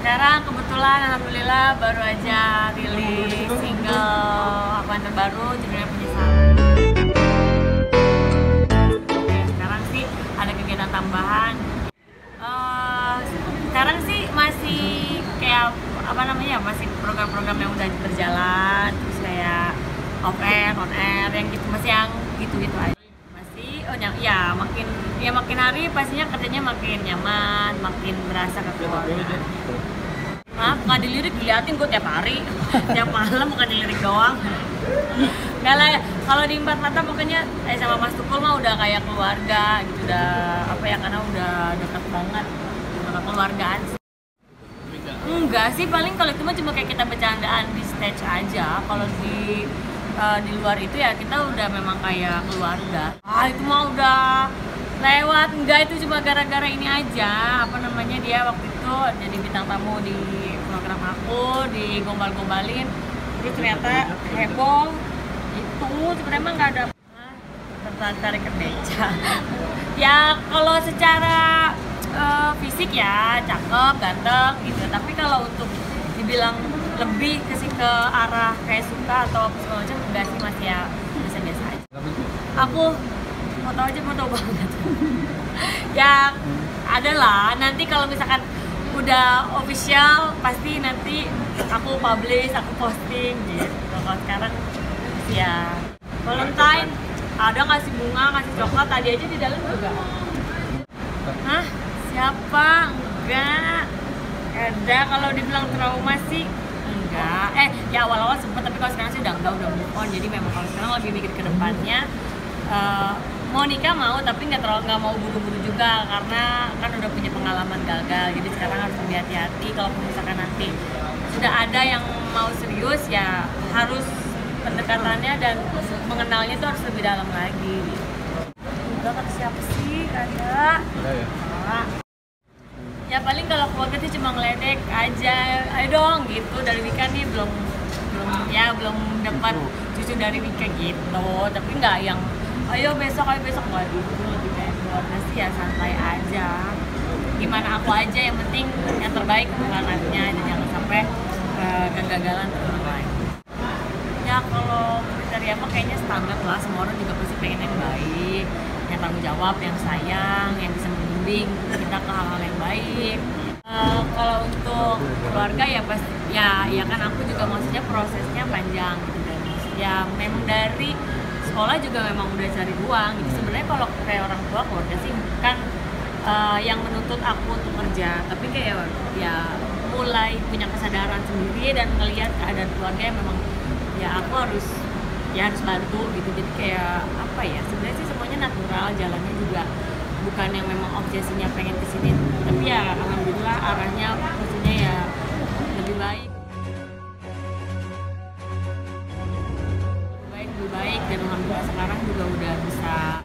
sekarang kebetulan alhamdulillah baru aja rilis single yang terbaru judulnya penyesalan. Sekarang sih ada kegiatan tambahan. Eh, sekarang sih masih kayak apa namanya masih program-program yang udah berjalan terus kayak off air on air yang gitu masih yang gitu-gitu aja ya, makin ya makin hari pastinya kerjanya makin nyaman makin berasa kekeluargaan Maaf, nggak dilirik diliatin gue tiap hari. Tiap malam bukan dilirik doang. Gak lah, kalau di empat mata pokoknya eh, sama Mas Tukul mah udah kayak keluarga gitu udah apa ya karena udah dekat banget udah kekeluargaan sih. Enggak sih, paling kalau itu mah cuma kayak kita bercandaan di stage aja. Kalau di eh, di luar itu ya kita udah memang kayak keluarga. Ah itu mah udah lewat. Enggak itu cuma gara-gara ini aja. Apa namanya dia waktu itu jadi bintang tamu di program aku di gombal-gombalin. Terus ternyata heboh itu sebenarnya emang nggak ada tertarik ke beca. ya kalau secara eh, fisik ya cakep, ganteng gitu. Tapi kalau untuk dibilang lebih ke sih ke arah kayak suka atau apa segala macam enggak sih masih ya biasa-biasa aja. Aku mau tahu aja mau tahu banget. ya ada lah nanti kalau misalkan udah official pasti nanti aku publish, aku posting gitu. Kalau sekarang ya Valentine ada ngasih bunga, ngasih coklat tadi aja di dalam juga. Hah? Siapa? Enggak. Ada kalau dibilang trauma sih enggak. Eh, ya awal-awal sempet tapi kalau sekarang sih udah enggak, udah move on. Jadi memang kalau sekarang lebih mikir ke depannya eh, mau nikah mau tapi nggak terlalu nggak mau buru-buru juga karena kan udah punya pengalaman gagal. Jadi sekarang harus lebih hati-hati. Kalau misalkan nanti sudah ada yang mau serius ya harus pendekatannya dan mengenalnya itu harus lebih dalam lagi. Enggak kata siapa sih? Ada. Ada ya? Ya paling kalau keluarga sih cuma ngeledek aja. Ayo dong gitu. Dari Wika nih belum belum ya belum dapat cucu dari Wika gitu. Tapi nggak yang ayo besok ayo besok. Nggak gitu. Lebih kayak keluarga sih ya santai aja. Gimana aku aja yang penting yang terbaik untuk anaknya jadi jangan sampai eh, kegagalan terulang lagi ya kalau kriteria apa kayaknya standar lah. Semua orang juga pasti pengen yang baik yang tanggung jawab yang sayang yang bisa membimbing kita ke hal-hal yang baik. Eh, kalau untuk keluarga ya pas ya ya kan aku juga maksudnya prosesnya panjang gitu dan ya memang dari sekolah juga memang udah cari uang. Gitu sebenarnya kalau kayak orang tua keluarga sih kan eh, yang menuntut aku untuk kerja. Tapi kayak ya mulai punya kesadaran sendiri dan ngelihat keadaan keluarga yang memang ya aku harus ya harus bantu gitu. Jadi kayak apa ya sebenarnya sih semuanya natural jalannya juga bukan yang memang obsesinya pengen ke sini tapi ya alhamdulillah arahnya maksudnya ya lebih baik. Baik lebih baik dan alhamdulillah sekarang juga udah bisa